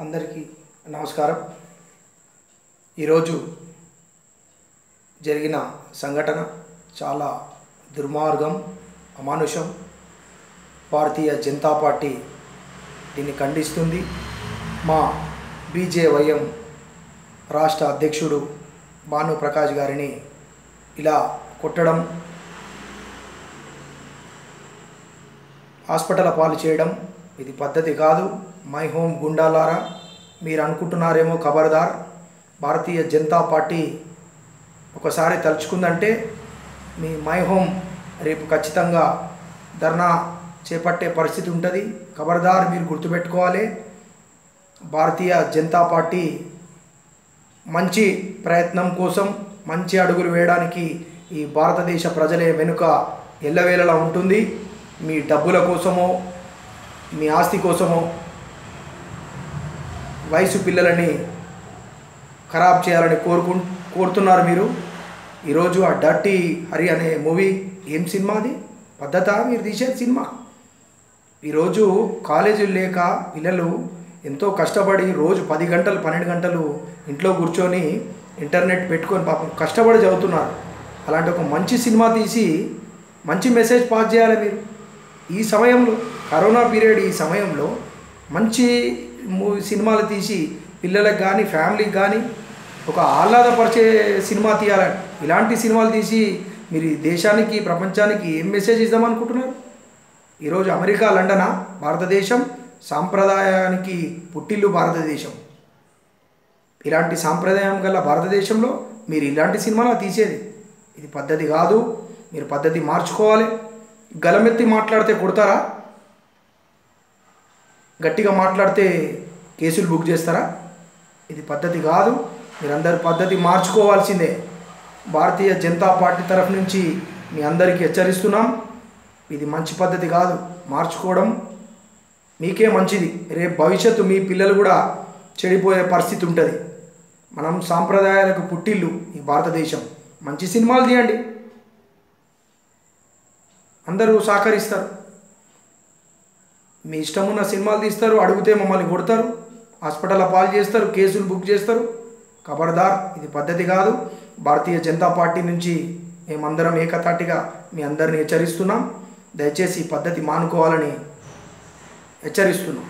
అందరికీ నమస్కారం. ఈరోజు జరిగిన సంఘటన చాలా దుర్మార్గం అమానుషం. భారతీయ జనతా పార్టీ దీన్ని ఖండిస్తుంది. మా బీజేవైఎం రాష్ట్ర అధ్యక్షుడు భాను ప్రకాష్ గారిని ఇలా కొట్టడం హాస్పిటల్ పాలు చేయడం ఇది పద్ధతి కాదు. మై హోమ్ గుండాలారా మీరు అనుకుంటున్నారేమో ఖబర్దార్ భారతీయ జనతా పార్టీ ఒకసారి తలుచుకుందంటే మీ మై హోమ్ రేపు ఖచ్చితంగా ధర్నా చేపట్టే పరిస్థితి ఉంటుంది. ఖబర్దార్ మీరు గుర్తుపెట్టుకోవాలి. భారతీయ జనతా పార్టీ మంచి ప్రయత్నం కోసం మంచి అడుగులు వేయడానికి ఈ భారతదేశ ప్రజలే వెనుక ఎల్లవేళలా ఉంటుంది. మీ డబ్బుల కోసమో మీ ఆస్తి కోసమో వయసు పిల్లలని ఖరాబ్ చేయాలని కోరుకు కోరుతున్నారు మీరు. ఈరోజు ఆ డర్టీ హరి అనే మూవీ ఏం సినిమా అది? పద్ధత? మీరు తీసేది సినిమా. ఈరోజు కాలేజీలు లేక పిల్లలు ఎంతో కష్టపడి రోజు పది గంటలు పన్నెండు గంటలు ఇంట్లో కూర్చొని ఇంటర్నెట్ పెట్టుకొని పాపం కష్టపడి చదువుతున్నారు. అలాంటి ఒక మంచి సినిమా తీసి మంచి మెసేజ్ పాస్ చేయాలి మీరు. ఈ సమయంలో కరోనా పీరియడ్ ఈ సమయంలో మంచి మూవీ సినిమాలు తీసి పిల్లలకు కానీ ఫ్యామిలీకి కానీ ఒక ఆహ్లాదపరిచే సినిమా తీయాలని. ఇలాంటి సినిమాలు తీసి మీరు దేశానికి ప్రపంచానికి ఏం మెసేజ్ ఇద్దామనుకుంటున్నారు ఈరోజు అమెరికా లండనా? భారతదేశం సాంప్రదాయానికి పుట్టిల్లు భారతదేశం. ఇలాంటి సాంప్రదాయం గల భారతదేశంలో మీరు ఇలాంటి సినిమాలు తీసేది. ఇది పద్ధతి కాదు. మీరు పద్ధతి మార్చుకోవాలి. గలమెత్తి మాట్లాడితే కొడతారా? గట్టిగా మాట్లాడితే కేసులు బుక్ చేస్తారా? ఇది పద్ధతి కాదు. మీరందరి పద్ధతి మార్చుకోవాల్సిందే. భారతీయ జనతా పార్టీ తరఫు నుంచి మీ అందరికీ హెచ్చరిస్తున్నాం. ఇది మంచి పద్ధతి కాదు. మార్చుకోవడం మీకే మంచిది. రేపు భవిష్యత్తు మీ పిల్లలు కూడా చెడిపోయే పరిస్థితి ఉంటుంది. మనం సాంప్రదాయాలకు పుట్టిల్లు ఈ భారతదేశం. మంచి సినిమాలు తీయండి. అందరూ సహకరిస్తారు. మీ ఇష్టం ఉన్న సినిమాలు తీస్తారు అడిగితే మమ్మల్ని కొడతారు హాస్పిటల్లో పాలు చేస్తారు కేసులు బుక్ చేస్తారు. ఖబర్దార్ ఇది పద్ధతి కాదు. భారతీయ జనతా పార్టీ నుంచి మేమందరం ఏకతాటిగా మీ అందరిని హెచ్చరిస్తున్నాం. దయచేసి ఈ పద్ధతి మానుకోవాలని హెచ్చరిస్తున్నాం.